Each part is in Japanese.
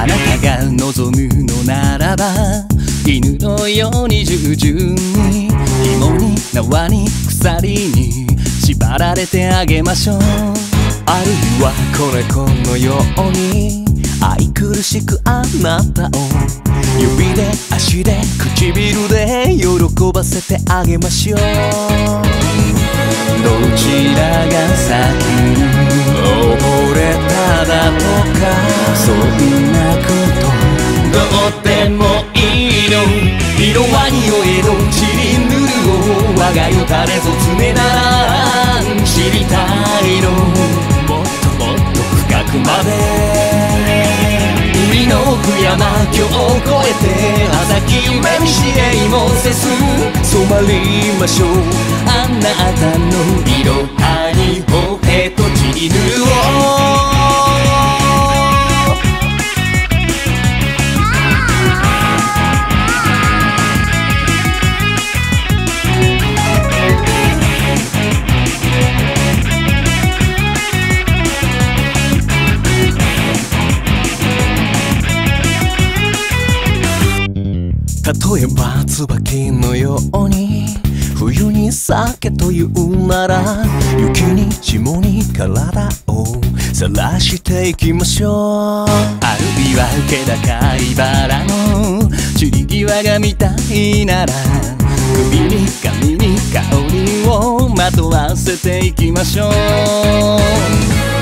あなたが望むのならば犬のように従順に紐に縄に鎖に縛られてあげましょう。あるいは子猫のように愛くるしくあなたを指で足で唇で喜ばせてあげましょう。どちらが先にるを我がよ誰ぞ常なら知りたいの。もっともっと深くまで海の奥山境を越えて朝日夢見しえいもせず染まりましょう。あなたの色はにほへとちりぬるを。例えば椿のように冬に酒というなら雪に霜に体をさらしていきましょう。あるいは気高いバラの散り際が見たいなら首に髪に香りをまとわせていきましょう。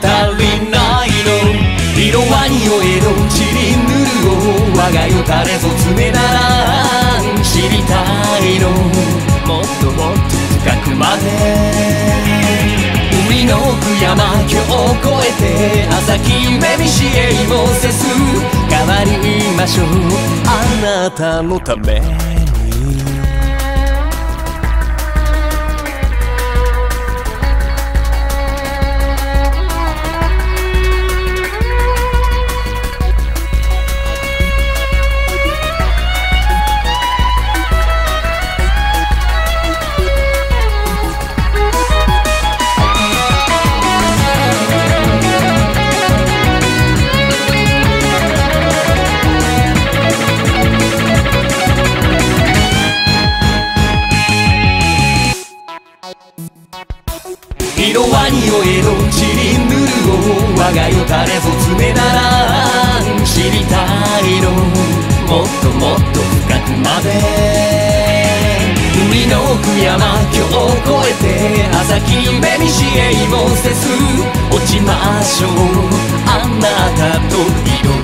足りないの。色は匂えどちりぬるを我がよ誰ぞ常なら知りたいの。もっともっと深くまで。海の奥山境を越えて朝日夢見しえもせず。変わりましょう。あなたのために。色は匂えどちりぬるを我がよ誰ぞ爪なら知りたいのもっともっと深くまで海の奥山境を越えて朝日目にしえもせず落ちましょうあなたと色